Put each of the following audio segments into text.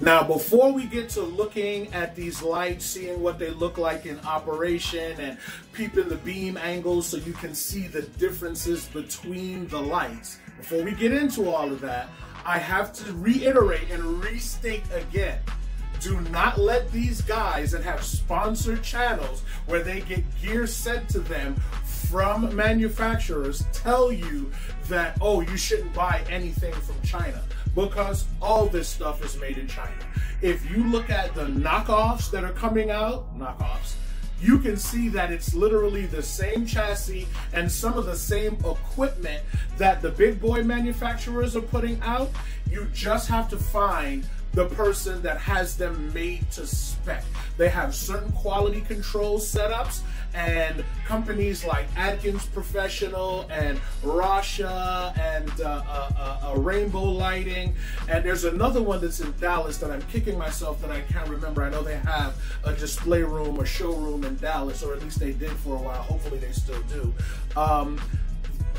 Now, before we get to looking at these lights, seeing what they look like in operation and peeping the beam angles so you can see the differences between the lights, before we get into all of that, I have to reiterate and restate again. Do not let these guys that have sponsored channels where they get gear sent to them from manufacturers tell you that, oh, you shouldn't buy anything from China because all this stuff is made in China. If you look at the knockoffs that are coming out, knockoffs, you can see that it's literally the same chassis and some of the same equipment that the big boy manufacturers are putting out. You just have to find the person that has them made to spec. They have certain quality control setups and companies like Adkins Professional and Rasha and uh, uh, uh, uh, Rainbow Lighting. And there's another one that's in Dallas that I'm kicking myself that I can't remember. I know they have a display room or showroom in Dallas, or at least they did for a while. Hopefully they still do. Um,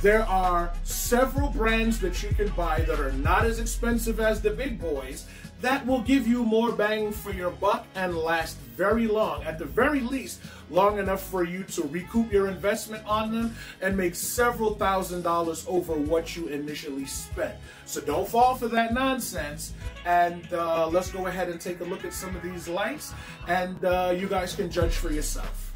there are several brands that you can buy that are not as expensive as the big boys that will give you more bang for your buck and last very long. At the very least, long enough for you to recoup your investment on them and make several thousand dollars over what you initially spent. So don't fall for that nonsense. And uh, let's go ahead and take a look at some of these lights and uh, you guys can judge for yourself.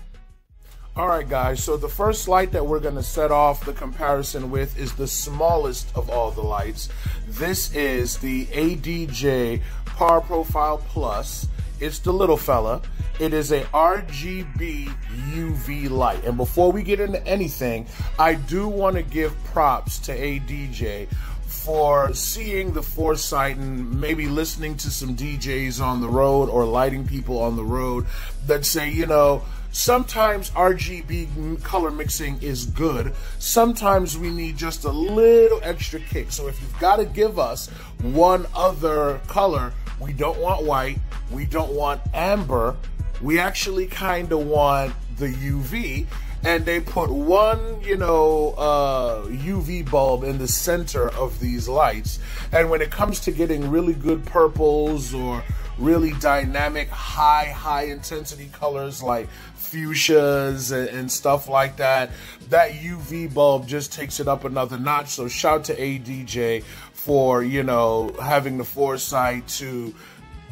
All right, guys, so the first light that we're going to set off the comparison with is the smallest of all the lights. This is the ADJ Par Profile Plus. It's the little fella. It is a RGB UV light. And before we get into anything, I do want to give props to ADJ for seeing the foresight and maybe listening to some DJs on the road or lighting people on the road that say, you know, Sometimes RGB color mixing is good. Sometimes we need just a little extra kick. So if you've got to give us one other color, we don't want white, we don't want amber, we actually kind of want the UV and they put one, you know, uh, UV bulb in the center of these lights. And when it comes to getting really good purples or really dynamic, high, high intensity colors like fuchsias and, and, stuff like that. That UV bulb just takes it up another notch. So shout to ADJ for, you know, having the foresight to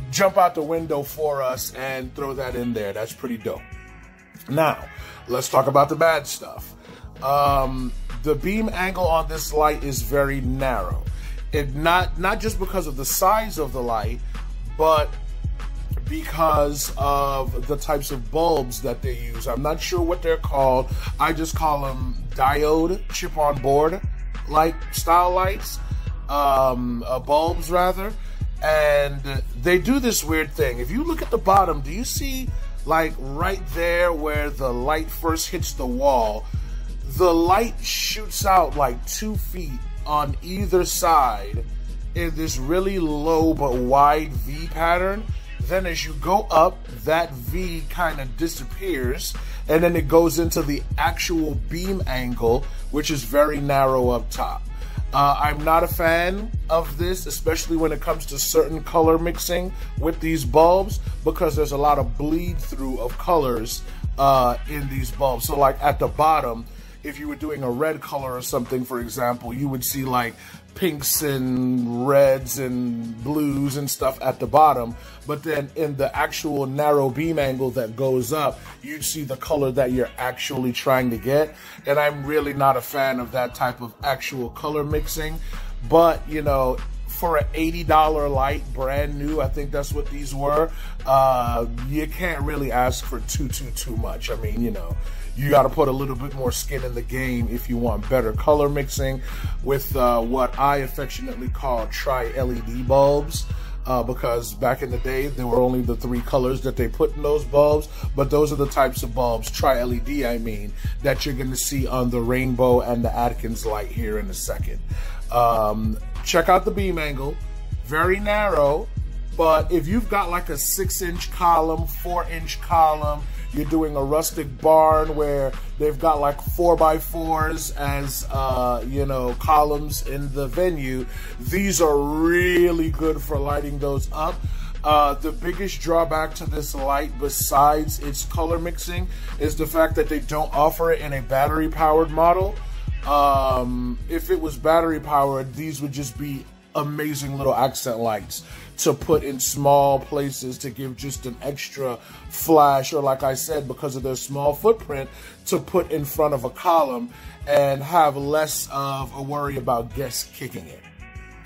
jump out the window for us and throw that in there. That's pretty dope. Now, let's talk about the bad stuff. Um, the beam angle on this light is very narrow. It not not just because of the size of the light, but because of the types of bulbs that they use. I'm not sure what they're called. I just call them diode chip on board light style lights, um, uh, bulbs rather. And they do this weird thing. If you look at the bottom, do you see like right there where the light first hits the wall? The light shoots out like two feet on either side in this really low but wide V pattern then as you go up, that V kind of disappears, and then it goes into the actual beam angle, which is very narrow up top. Uh, I'm not a fan of this, especially when it comes to certain color mixing with these bulbs, because there's a lot of bleed through of colors uh, in these bulbs. So, like at the bottom, if you were doing a red color or something, for example, you would see like pinks and reds and blues and stuff at the bottom. But then in the actual narrow beam angle that goes up, you see the color that you're actually trying to get. And I'm really not a fan of that type of actual color mixing. But, you know, for an $80 light, brand new, I think that's what these were, uh, you can't really ask for too, too, too much. I mean, you know, you got to put a little bit more skin in the game if you want better color mixing with uh, what I affectionately call tri LED bulbs. Uh, because back in the day there were only the three colors that they put in those bulbs but those are the types of bulbs tri led i mean that you're going to see on the rainbow and the adkins light here in a second um, check out the beam angle very narrow but if you've got like a six inch column four inch column you're doing a rustic barn where they've got like four by fours as uh, you know columns in the venue. These are really good for lighting those up. Uh, the biggest drawback to this light, besides its color mixing, is the fact that they don't offer it in a battery powered model. Um, if it was battery powered, these would just be amazing little accent lights to put in small places to give just an extra flash, or like I said, because of their small footprint, to put in front of a column and have less of a worry about guests kicking it.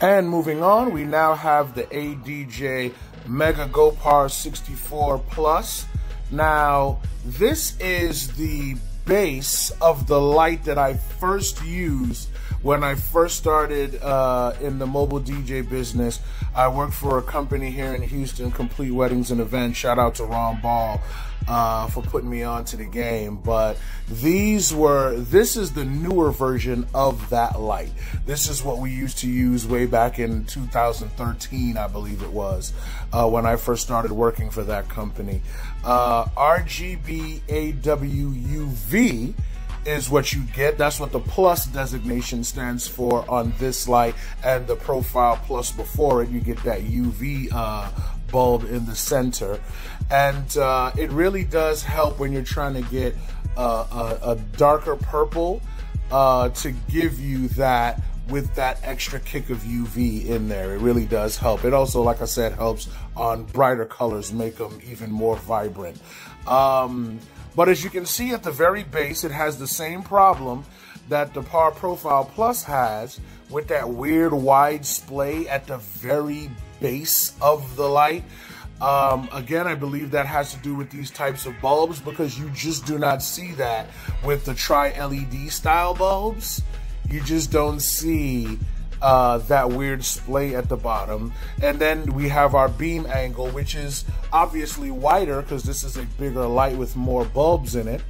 And moving on, we now have the ADJ Mega GoPar 64 Plus. Now, this is the base of the light that I first used when I first started uh, in the mobile DJ business. I worked for a company here in Houston, Complete Weddings and Events. Shout out to Ron Ball uh, for putting me onto the game. But these were, this is the newer version of that light. This is what we used to use way back in 2013, I believe it was, uh, when I first started working for that company. Uh, RGB AWUV is what you get. That's what the plus designation stands for on this light and the profile plus before it. You get that UV uh, bulb in the center. And uh, it really does help when you're trying to get a, a darker purple uh, to give you that with that extra kick of UV in there. It really does help. It also, like I said, helps on brighter colors, make them even more vibrant. Um, but as you can see at the very base, it has the same problem that the Par Profile Plus has with that weird wide splay at the very base of the light. Um, again, I believe that has to do with these types of bulbs because you just do not see that with the tri-LED style bulbs. You just don't see uh, that weird splay at the bottom. And then we have our beam angle, which is obviously wider because this is a bigger light with more bulbs in it.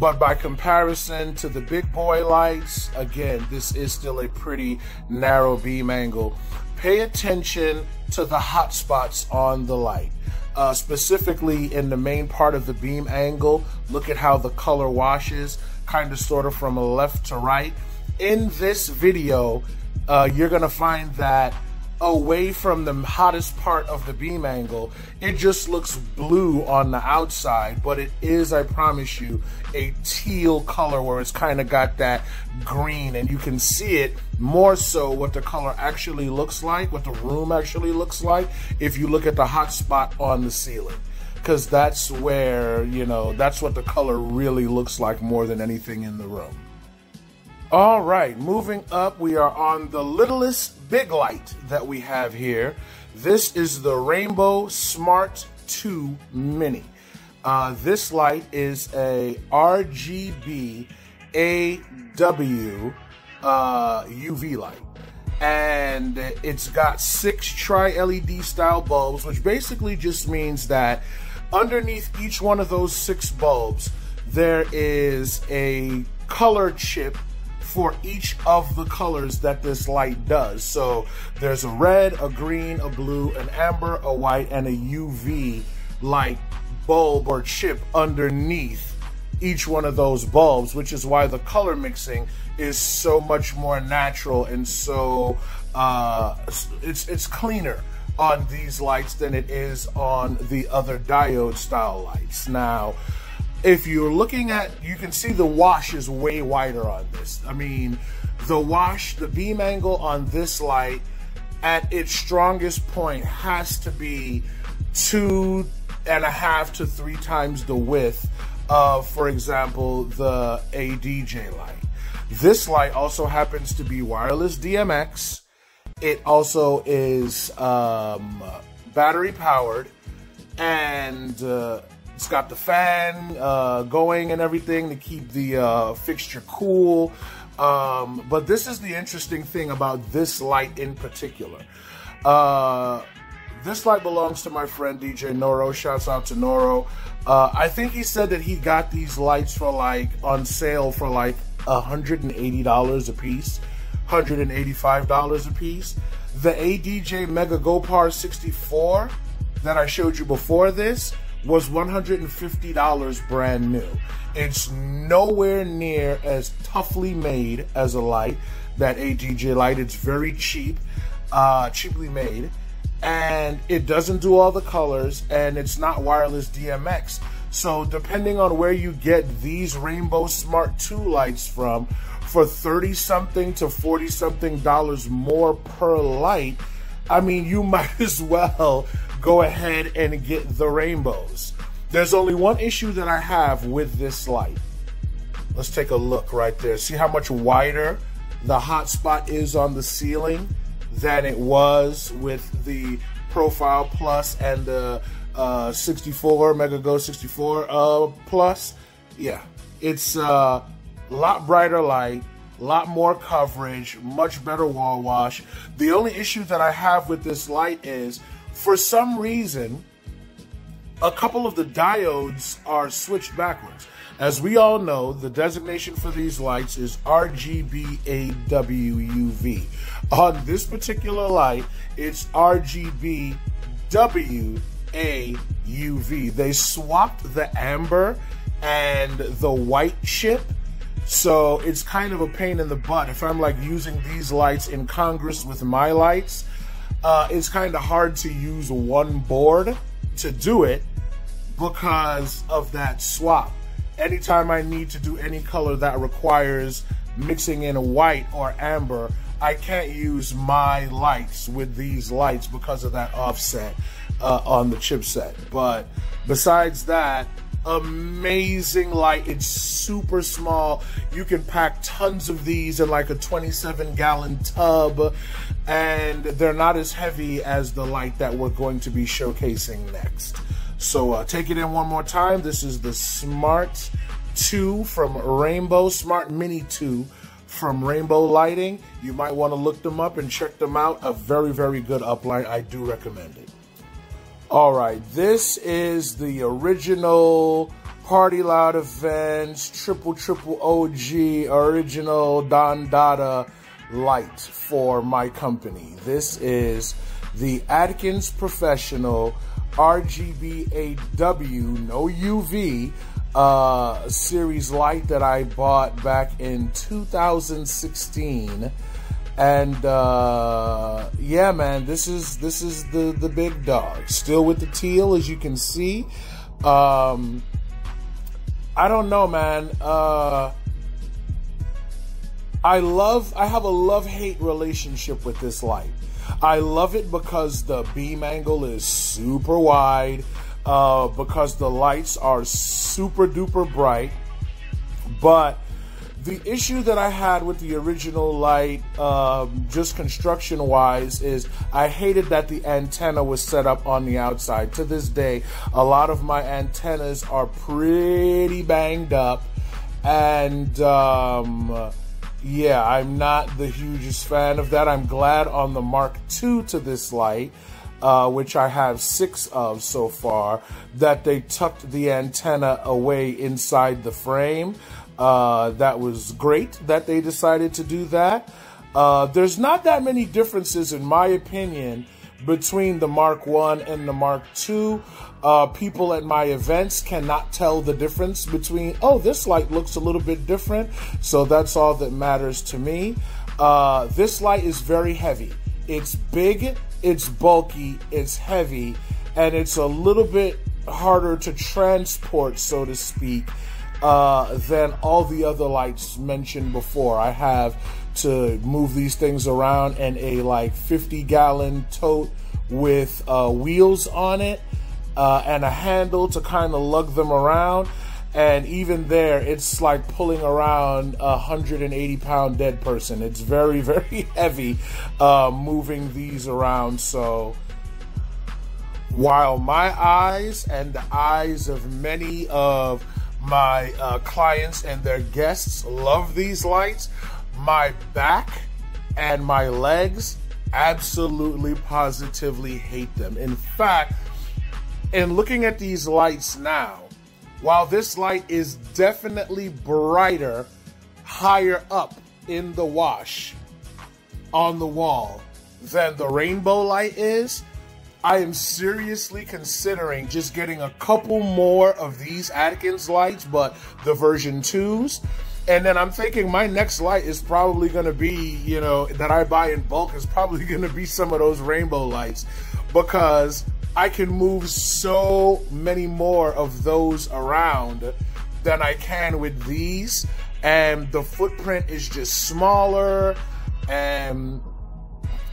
But by comparison to the big boy lights, again, this is still a pretty narrow beam angle. Pay attention to the hot spots on the light. Uh, specifically in the main part of the beam angle, look at how the color washes, kind of sort of from left to right. In this video, uh, you're going to find that away from the hottest part of the beam angle, it just looks blue on the outside, but it is, I promise you, a teal color where it's kind of got that green and you can see it more so what the color actually looks like, what the room actually looks like if you look at the hot spot on the ceiling. Because that's where, you know, that's what the color really looks like more than anything in the room. All right, moving up, we are on the littlest big light that we have here. This is the Rainbow Smart 2 Mini. Uh, this light is a RGB AW uh, UV light. And it's got six tri LED style bulbs, which basically just means that underneath each one of those six bulbs, there is a color chip for each of the colors that this light does. So there's a red, a green, a blue, an amber, a white, and a UV light bulb or chip underneath each one of those bulbs, which is why the color mixing is so much more natural and so uh, it's it's cleaner on these lights than it is on the other diode style lights. Now, if you're looking at, you can see the wash is way wider on this. I mean, the wash, the beam angle on this light at its strongest point has to be two and a half to three times the width of, for example, the ADJ light. This light also happens to be wireless DMX. It also is um, battery powered and uh, it's got the fan uh, going and everything to keep the uh, fixture cool. Um, but this is the interesting thing about this light in particular. Uh, this light belongs to my friend DJ Noro. Shouts out to Noro. Uh, I think he said that he got these lights for like on sale for like $180 a piece, $185 a piece. The ADJ Mega GoPar 64 that I showed you before this was $150 brand new. It's nowhere near as toughly made as a light, that ADJ light. It's very cheap, uh, cheaply made. and it doesn't do all the colors and it's not wireless DMX. So depending on where you get these Rainbow Smart 2 lights from, for 30 something to 40 something dollars more per light, I mean, you might as well go ahead and get the rainbows. There's only one issue that I have with this light. Let's take a look right there. See how much wider the hotspot is on the ceiling than it was with the Profile Plus and the uh, 64 Mega Go 64 uh, Plus. Yeah, it's uh, a lot brighter light, a lot more coverage, much better wall wash. The only issue that I have with this light is, for some reason, a couple of the diodes are switched backwards. As we all know, the designation for these lights is RGBAWUV. On this particular light, it's RGBWAUV. They swapped the amber and the white chip. So it's kind of a pain in the butt. If I'm like using these lights in Congress with my lights, uh, it's kind of hard to use one board to do it because of that swap anytime I need to do any color that requires mixing in a white or amber, I can't use my lights with these lights because of that offset uh, on the chipset. But besides that, amazing light. It's super small. You can pack tons of these in like a 27 gallon tub, and they're not as heavy as the light that we're going to be showcasing next. So uh, take it in one more time. This is the Smart 2 from Rainbow, Smart Mini 2 from Rainbow Lighting. You might want to look them up and check them out. A very, very good uplight. I do recommend it. All right, this is the original Party Loud Events Triple Triple OG original Don Dada light for my company. This is the Adkins Professional RGBAW, no UV, uh, series light that I bought back in 2016. And uh, yeah, man, this is this is the the big dog. Still with the teal, as you can see. Um, I don't know, man. Uh, I love. I have a love hate relationship with this light. I love it because the beam angle is super wide, uh, because the lights are super duper bright. But the issue that I had with the original light, um, just construction wise, is I hated that the antenna was set up on the outside. To this day, a lot of my antennas are pretty banged up. And um, yeah, I'm not the hugest fan of that. I'm glad on the Mark II to this light, uh, which I have six of so far, that they tucked the antenna away inside the frame. Uh, that was great that they decided to do that. Uh, there's not that many differences, in my opinion, between the Mark 1 and the Mark 2. Uh, people at my events cannot tell the difference between, oh, this light looks a little bit different. So that's all that matters to me. Uh, this light is very heavy. It's big, it's bulky, it's heavy, and it's a little bit harder to transport, so to speak, uh, than all the other lights mentioned before. I have to move these things around in a like 50 gallon tote with uh, wheels on it uh, and a handle to kind of lug them around. And even there, it's like pulling around a 180 pound dead person. It's very, very heavy uh, moving these around. So while my eyes and the eyes of many of my uh, clients and their guests love these lights, my back and my legs absolutely positively hate them. In fact, in looking at these lights now, while this light is definitely brighter higher up in the wash on the wall than the rainbow light is, I am seriously considering just getting a couple more of these Adkins lights, but the version 2s and then I'm thinking my next light is probably going to be, you know, that I buy in bulk is probably going to be some of those rainbow lights. because I can move so many more of those around than I can with these. And the footprint is just smaller and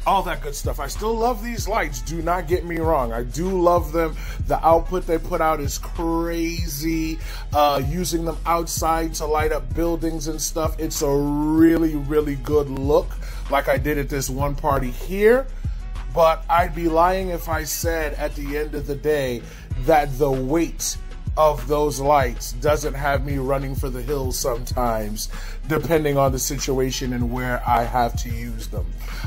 all that good stuff. I still love these lights. Do not get me wrong. I do love them. The output they put out is crazy. Uh, using them outside to light up buildings and stuff. It's a really, really good look like I did at this one party here. But I'd be lying if I said at the end of the day that the weight of those lights doesn't have me running for the hills sometimes, depending on the situation and where I have to use them.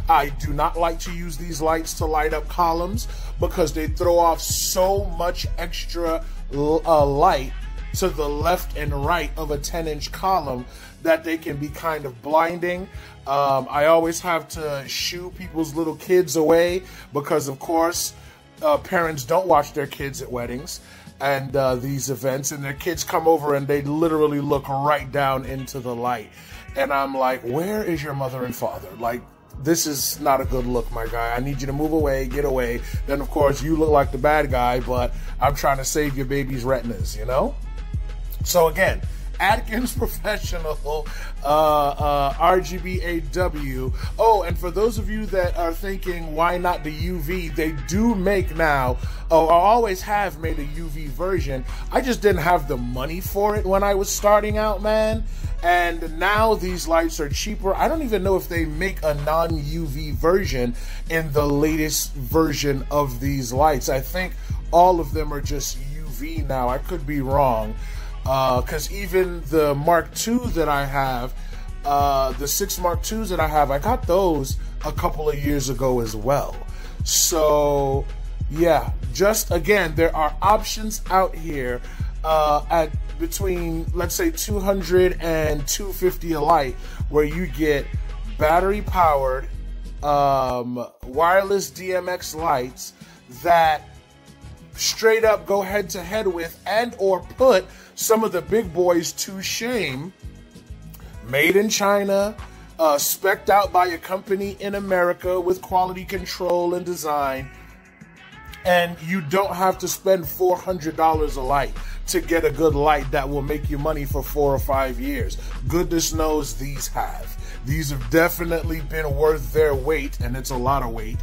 I do not like to use these lights to light up columns because they throw off so much extra uh, light to the left and right of a 10 inch column that they can be kind of blinding. Um, I always have to shoo people's little kids away because, of course, uh, parents don't watch their kids at weddings and uh, these events, and their kids come over and they literally look right down into the light. And I'm like, where is your mother and father? Like, this is not a good look, my guy. I need you to move away, get away. Then, of course, you look like the bad guy, but I'm trying to save your baby's retinas, you know? So, again, Adkins Professional uh, uh, RGBAW. Oh, and for those of you that are thinking, why not the UV? They do make now, oh, I always have made a UV version. I just didn't have the money for it when I was starting out, man. And now these lights are cheaper. I don't even know if they make a non UV version in the latest version of these lights. I think all of them are just UV now. I could be wrong because uh, even the Mark II that I have, uh, the six Mark IIs that I have, I got those a couple of years ago as well. So, yeah, just again, there are options out here uh, at between, let's say, 200 and 250 a light, where you get battery powered um, wireless DMX lights that straight up go head to head with and or put some of the big boys to shame. Made in China, uh, specked out by a company in America with quality control and design. And you don't have to spend $400 a light to get a good light that will make you money for four or five years. Goodness knows these have. These have definitely been worth their weight, and it's a lot of weight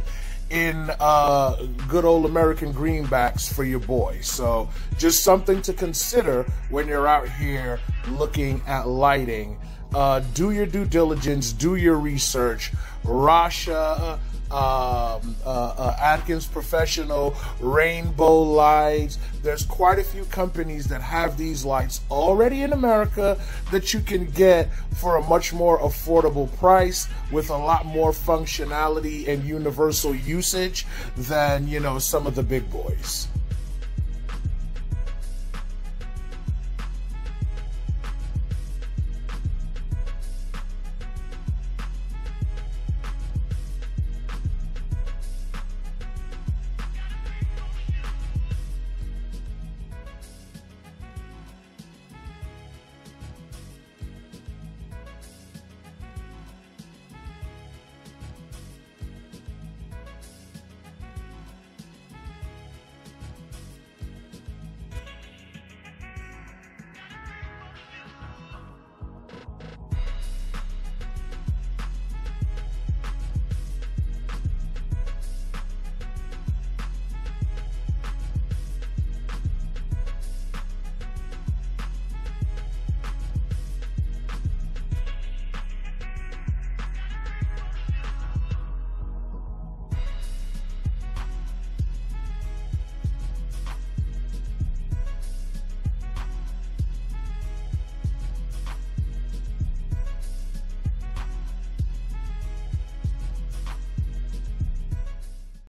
in uh, good old American greenbacks for your boy. So just something to consider when you're out here looking at lighting. Uh, do your due diligence, do your research. Rasha um, uh, uh, Adkins Professional, Rainbow Lights. There's quite a few companies that have these lights already in America that you can get for a much more affordable price with a lot more functionality and universal usage than, you know, some of the big boys.